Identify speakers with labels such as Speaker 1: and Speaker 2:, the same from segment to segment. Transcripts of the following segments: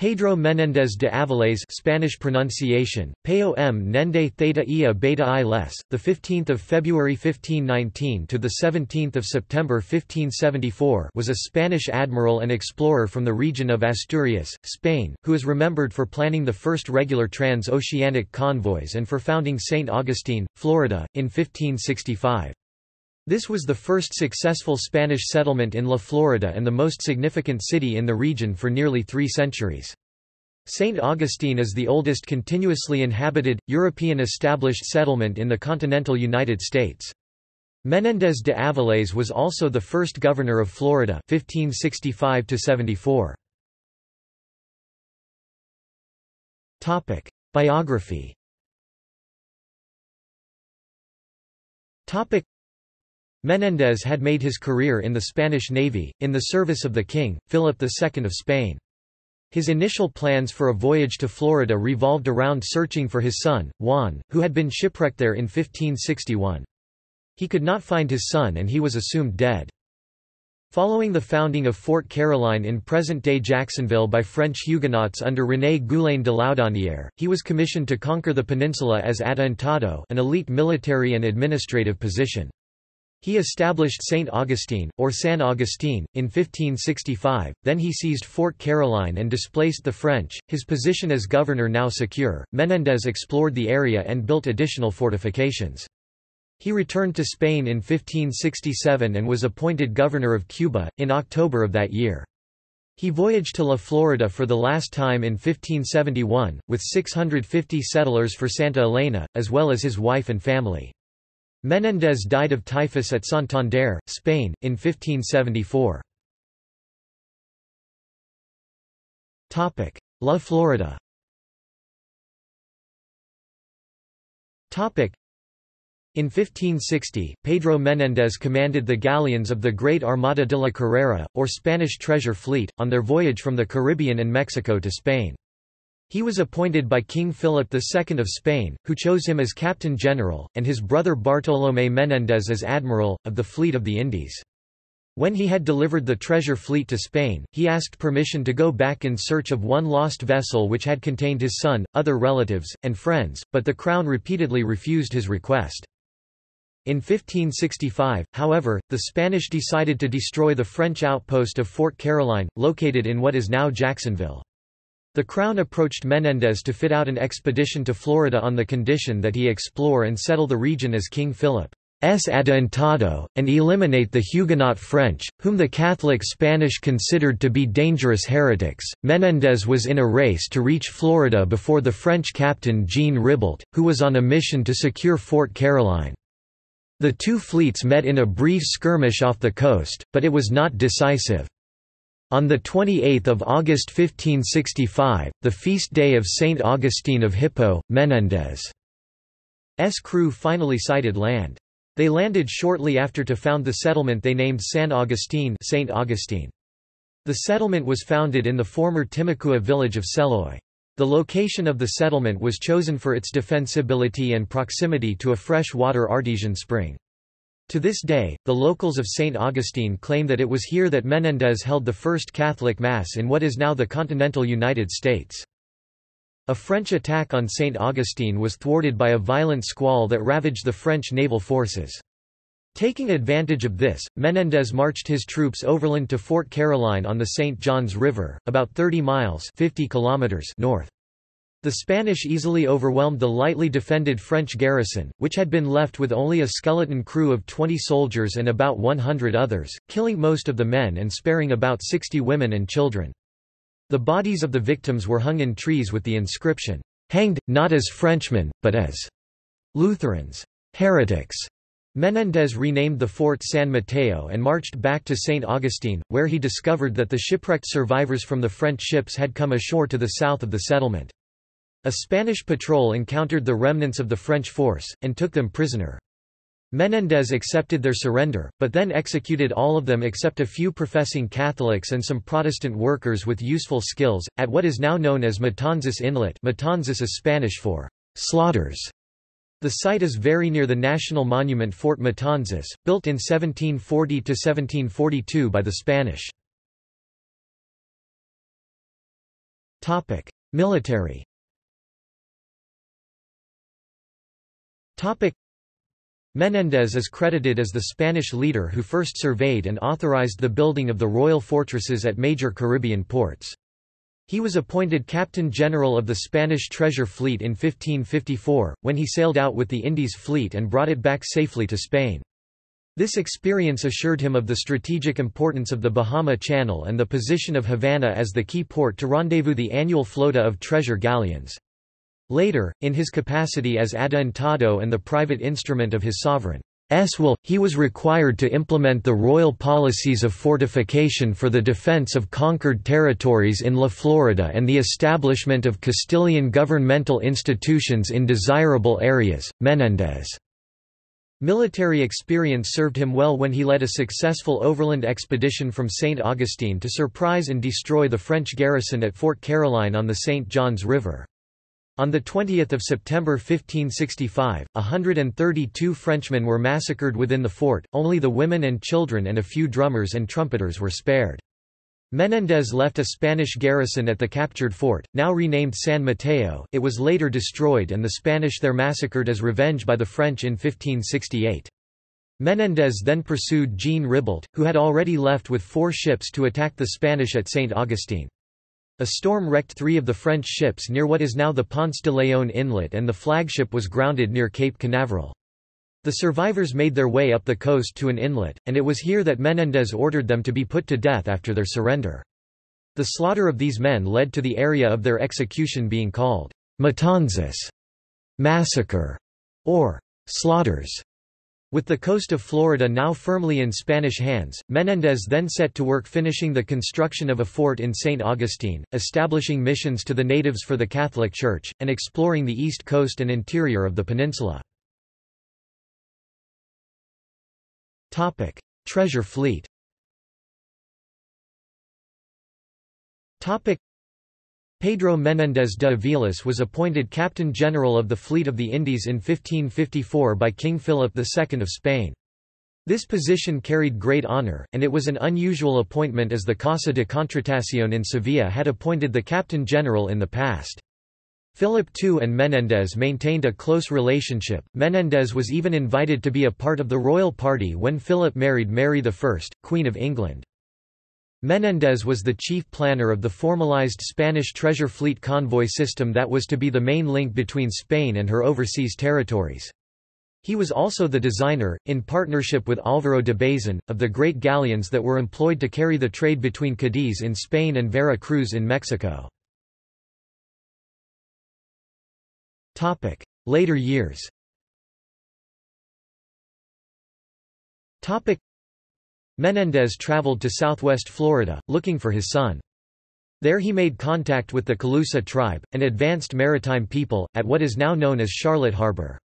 Speaker 1: Pedro Menéndez de Avilés Spanish pronunciation, Peo M. Nende Theta Ia Beta I Les, the 15th of February 1519 to the 17th of September 1574 was a Spanish admiral and explorer from the region of Asturias, Spain, who is remembered for planning the first regular trans-oceanic convoys and for founding St. Augustine, Florida, in 1565. This was the first successful Spanish settlement in La Florida and the most significant city in the region for nearly three centuries. St. Augustine is the oldest continuously inhabited, European established settlement in the continental United States. Menéndez de Avilés was also the first governor of Florida 1565 -74. Biography Menéndez had made his career in the Spanish Navy, in the service of the king, Philip II of Spain. His initial plans for a voyage to Florida revolved around searching for his son, Juan, who had been shipwrecked there in 1561. He could not find his son and he was assumed dead. Following the founding of Fort Caroline in present-day Jacksonville by French Huguenots under René Goulaine de Laudonnière, he was commissioned to conquer the peninsula as Adelantado an elite military and administrative position. He established St. Augustine, or San Agustin, in 1565, then he seized Fort Caroline and displaced the French, his position as governor now secure. Menéndez explored the area and built additional fortifications. He returned to Spain in 1567 and was appointed governor of Cuba, in October of that year. He voyaged to La Florida for the last time in 1571, with 650 settlers for Santa Elena, as well as his wife and family. Menéndez died of typhus at Santander, Spain, in 1574. La Florida in 1560, Pedro Menéndez commanded the galleons of the Great Armada de la Carrera, or Spanish Treasure Fleet, on their voyage from the Caribbean and Mexico to Spain. He was appointed by King Philip II of Spain, who chose him as Captain General, and his brother Bartolomé Menéndez as Admiral, of the Fleet of the Indies. When he had delivered the treasure fleet to Spain, he asked permission to go back in search of one lost vessel which had contained his son, other relatives, and friends, but the Crown repeatedly refused his request. In 1565, however, the Spanish decided to destroy the French outpost of Fort Caroline, located in what is now Jacksonville. The Crown approached Menéndez to fit out an expedition to Florida on the condition that he explore and settle the region as King Philip's adelantado, and eliminate the Huguenot French, whom the Catholic Spanish considered to be dangerous heretics. Menéndez was in a race to reach Florida before the French captain Jean Ribault, who was on a mission to secure Fort Caroline. The two fleets met in a brief skirmish off the coast, but it was not decisive. On 28 August 1565, the feast day of Saint Augustine of Hippo, Menéndez's crew finally sighted land. They landed shortly after to found the settlement they named San Agustin Saint Augustine. The settlement was founded in the former Timucua village of Seloy. The location of the settlement was chosen for its defensibility and proximity to a fresh-water artesian spring. To this day, the locals of St. Augustine claim that it was here that Menéndez held the first Catholic Mass in what is now the continental United States. A French attack on St. Augustine was thwarted by a violent squall that ravaged the French naval forces. Taking advantage of this, Menéndez marched his troops overland to Fort Caroline on the St. Johns River, about 30 miles 50 kilometers north. The Spanish easily overwhelmed the lightly defended French garrison, which had been left with only a skeleton crew of 20 soldiers and about 100 others, killing most of the men and sparing about 60 women and children. The bodies of the victims were hung in trees with the inscription, "'Hanged, not as Frenchmen, but as Lutherans, heretics'". Menéndez renamed the fort San Mateo and marched back to St. Augustine, where he discovered that the shipwrecked survivors from the French ships had come ashore to the south of the settlement. A Spanish patrol encountered the remnants of the French force, and took them prisoner. Menéndez accepted their surrender, but then executed all of them except a few professing Catholics and some Protestant workers with useful skills, at what is now known as Matanzas Inlet Matanzas is Spanish for slaughters. The site is very near the national monument Fort Matanzas, built in 1740–1742 by the Spanish. Military Menendez is credited as the Spanish leader who first surveyed and authorized the building of the royal fortresses at major Caribbean ports. He was appointed Captain General of the Spanish Treasure Fleet in 1554, when he sailed out with the Indies fleet and brought it back safely to Spain. This experience assured him of the strategic importance of the Bahama Channel and the position of Havana as the key port to rendezvous the annual flota of treasure galleons. Later, in his capacity as adelantado and the private instrument of his sovereign, will, he was required to implement the royal policies of fortification for the defense of conquered territories in La Florida and the establishment of Castilian governmental institutions in desirable areas. Menendez Military experience served him well when he led a successful overland expedition from St. Augustine to surprise and destroy the French garrison at Fort Caroline on the St. Johns River. On 20 September 1565, 132 Frenchmen were massacred within the fort, only the women and children and a few drummers and trumpeters were spared. Menendez left a Spanish garrison at the captured fort, now renamed San Mateo it was later destroyed and the Spanish there massacred as revenge by the French in 1568. Menendez then pursued Jean Ribault, who had already left with four ships to attack the Spanish at St. Augustine. A storm wrecked three of the French ships near what is now the Ponce de Leon inlet and the flagship was grounded near Cape Canaveral. The survivors made their way up the coast to an inlet, and it was here that Menendez ordered them to be put to death after their surrender. The slaughter of these men led to the area of their execution being called matanzas, massacre, or slaughters. With the coast of Florida now firmly in Spanish hands, Menendez then set to work finishing the construction of a fort in St. Augustine, establishing missions to the natives for the Catholic Church, and exploring the east coast and interior of the peninsula. Treasure fleet Pedro Menéndez de Aviles was appointed Captain General of the Fleet of the Indies in 1554 by King Philip II of Spain. This position carried great honor, and it was an unusual appointment as the Casa de Contratación in Sevilla had appointed the Captain General in the past. Philip II and Menendez maintained a close relationship. Menendez was even invited to be a part of the royal party when Philip married Mary I, Queen of England. Menendez was the chief planner of the formalized Spanish treasure fleet convoy system that was to be the main link between Spain and her overseas territories. He was also the designer, in partnership with Álvaro de Bazan, of the great galleons that were employed to carry the trade between Cadiz in Spain and Vera Cruz in Mexico. Later years Menendez traveled to southwest Florida, looking for his son. There he made contact with the Calusa tribe, an advanced maritime people, at what is now known as Charlotte Harbor.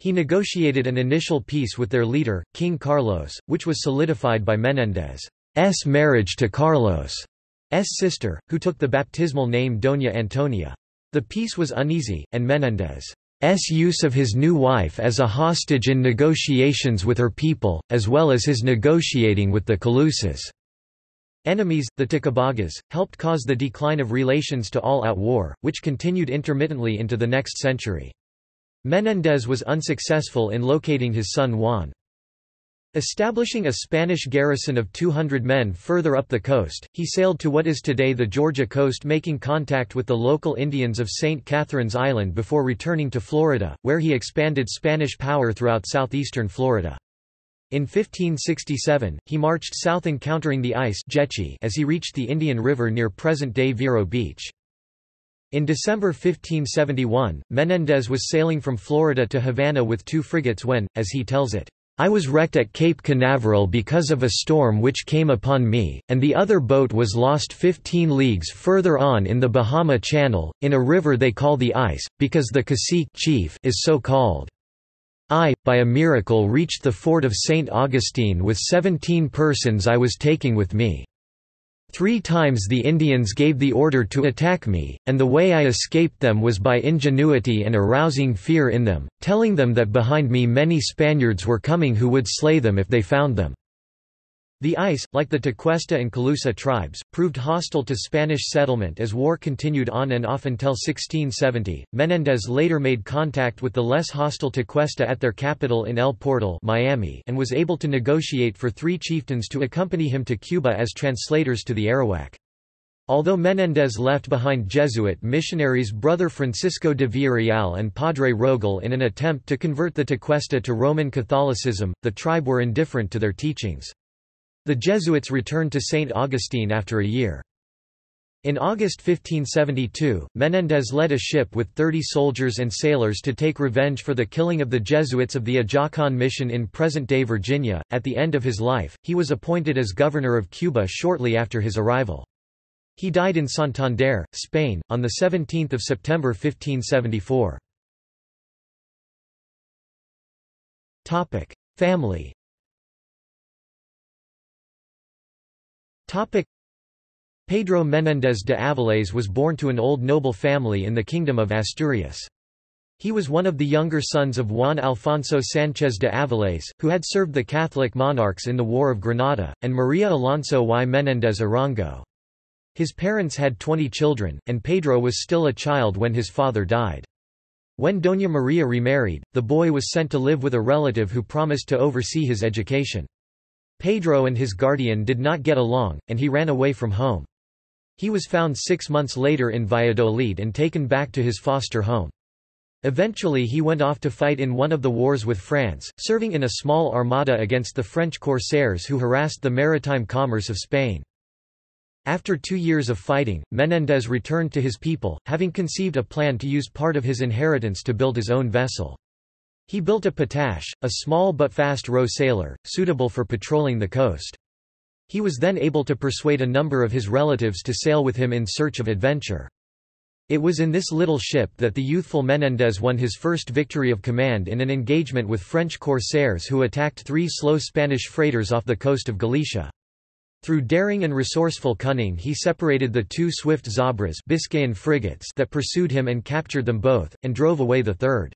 Speaker 1: He negotiated an initial peace with their leader, King Carlos, which was solidified by Menendez's marriage to Carlos' sister, who took the baptismal name Doña Antonia. The peace was uneasy, and Menendez S use of his new wife as a hostage in negotiations with her people, as well as his negotiating with the Calusas. Enemies, the Tocobagas, helped cause the decline of relations to all-out war, which continued intermittently into the next century. Menendez was unsuccessful in locating his son Juan. Establishing a Spanish garrison of 200 men further up the coast, he sailed to what is today the Georgia coast making contact with the local Indians of St. Catherine's Island before returning to Florida, where he expanded Spanish power throughout southeastern Florida. In 1567, he marched south encountering the Ais as he reached the Indian River near present-day Vero Beach. In December 1571, Menendez was sailing from Florida to Havana with two frigates when, as he tells it, I was wrecked at Cape Canaveral because of a storm which came upon me, and the other boat was lost 15 leagues further on in the Bahama Channel, in a river they call the Ais, because the cacique chief is so called. I, by a miracle reached the fort of St. Augustine with 17 persons I was taking with me. Three times the Indians gave the order to attack me, and the way I escaped them was by ingenuity and arousing fear in them, telling them that behind me many Spaniards were coming who would slay them if they found them. The Ais, like the Tequesta and Calusa tribes, proved hostile to Spanish settlement as war continued on and off until 1670. Menendez later made contact with the less hostile Tequesta at their capital in El Portal, Miami, and was able to negotiate for three chieftains to accompany him to Cuba as translators to the Arawak. Although Menendez left behind Jesuit missionaries Brother Francisco de Villarreal and Padre Rogel in an attempt to convert the Tequesta to Roman Catholicism, the tribe were indifferent to their teachings. The Jesuits returned to St. Augustine after a year. In August 1572, Menendez led a ship with 30 soldiers and sailors to take revenge for the killing of the Jesuits of the Ajacan mission in present-day Virginia. At the end of his life, he was appointed as governor of Cuba shortly after his arrival. He died in Santander, Spain, on 17 September 1574. Family Pedro Menéndez de Avilés was born to an old noble family in the Kingdom of Asturias. He was one of the younger sons of Juan Alfonso Sánchez de Avilés, who had served the Catholic monarchs in the War of Granada, and María Alonso y Menéndez Arango. His parents had 20 children, and Pedro was still a child when his father died. When Doña Maria remarried, the boy was sent to live with a relative who promised to oversee his education. Pedro and his guardian did not get along, and he ran away from home. He was found six months later in Valladolid and taken back to his foster home. Eventually he went off to fight in one of the wars with France, serving in a small armada against the French corsairs who harassed the maritime commerce of Spain. After two years of fighting, Menendez returned to his people, having conceived a plan to use part of his inheritance to build his own vessel. He built a patache, a small but fast row sailor, suitable for patrolling the coast. He was then able to persuade a number of his relatives to sail with him in search of adventure. It was in this little ship that the youthful Menendez won his first victory of command in an engagement with French corsairs who attacked three slow Spanish freighters off the coast of Galicia. Through daring and resourceful cunning he separated the two swift Zabras Biscayan frigates that pursued him and captured them both, and drove away the third.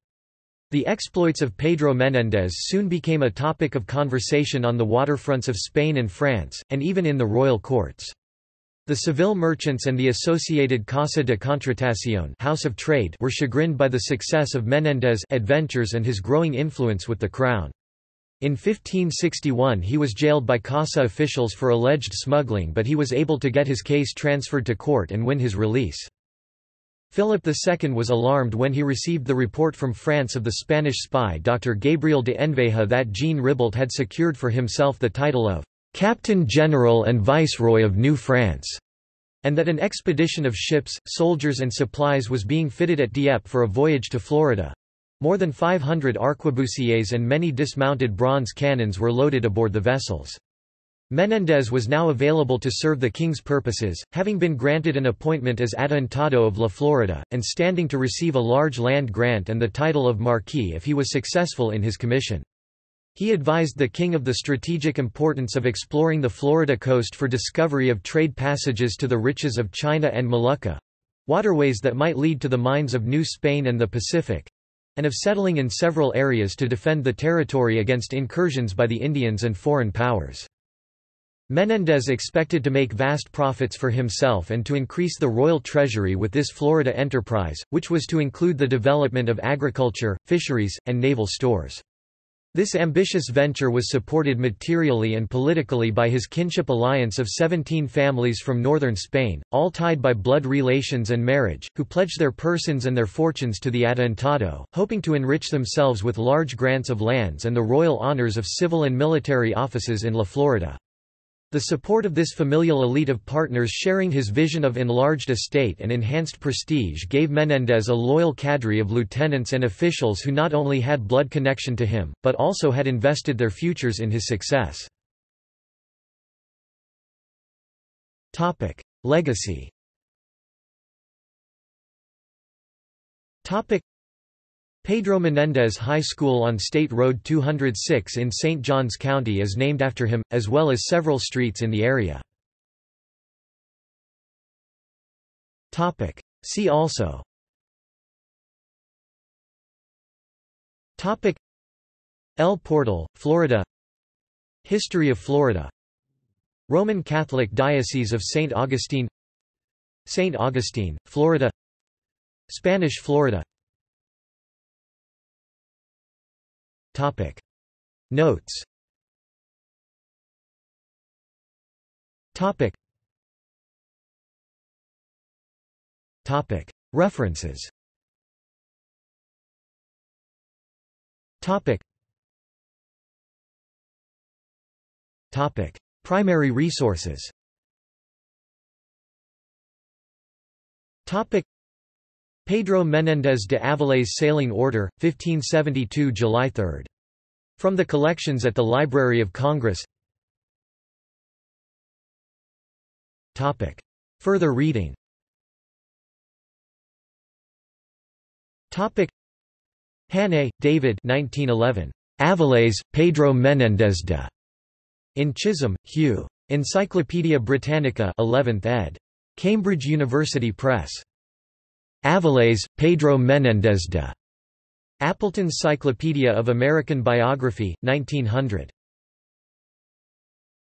Speaker 1: The exploits of Pedro Menéndez soon became a topic of conversation on the waterfronts of Spain and France, and even in the royal courts. The Seville merchants and the associated Casa de Contratación House of Trade were chagrined by the success of Menéndez' adventures and his growing influence with the crown. In 1561 he was jailed by Casa officials for alleged smuggling but he was able to get his case transferred to court and win his release. Philip II was alarmed when he received the report from France of the Spanish spy Dr. Gabriel de Enveja that Jean Ribault had secured for himself the title of Captain General and Viceroy of New France, and that an expedition of ships, soldiers and supplies was being fitted at Dieppe for a voyage to Florida. More than 500 arquebusiers and many dismounted bronze cannons were loaded aboard the vessels. Menendez was now available to serve the king's purposes, having been granted an appointment as Adelantado of La Florida, and standing to receive a large land grant and the title of Marquis if he was successful in his commission. He advised the king of the strategic importance of exploring the Florida coast for discovery of trade passages to the riches of China and Molucca—waterways that might lead to the mines of New Spain and the Pacific—and of settling in several areas to defend the territory against incursions by the Indians and foreign powers. Menendez expected to make vast profits for himself and to increase the royal treasury with this Florida enterprise, which was to include the development of agriculture, fisheries, and naval stores. This ambitious venture was supported materially and politically by his kinship alliance of 17 families from northern Spain, all tied by blood relations and marriage, who pledged their persons and their fortunes to the Adelantado, hoping to enrich themselves with large grants of lands and the royal honors of civil and military offices in La Florida. The support of this familial elite of partners sharing his vision of enlarged estate and enhanced prestige gave Menendez a loyal cadre of lieutenants and officials who not only had blood connection to him, but also had invested their futures in his success. Legacy Pedro Menendez High School on State Road 206 in St. Johns County is named after him, as well as several streets in the area. See also El Portal, Florida History of Florida Roman Catholic Diocese of St. Augustine St. Augustine, Florida Spanish Florida Topic. Notes Topic. Topic. References Topic. Topic. Primary resources Topic. Pedro Menéndez de Avilés Sailing Order, 1572 July 3. From the collections at the Library of Congress Topic. Further reading Topic. Hannay, David 1911. Avilés, Pedro Menéndez de. In Chisholm, Hugh. Encyclopædia Britannica 11th ed. Cambridge University Press. Avilés, Pedro Menéndez de. Appleton's Cyclopedia of American Biography, 1900.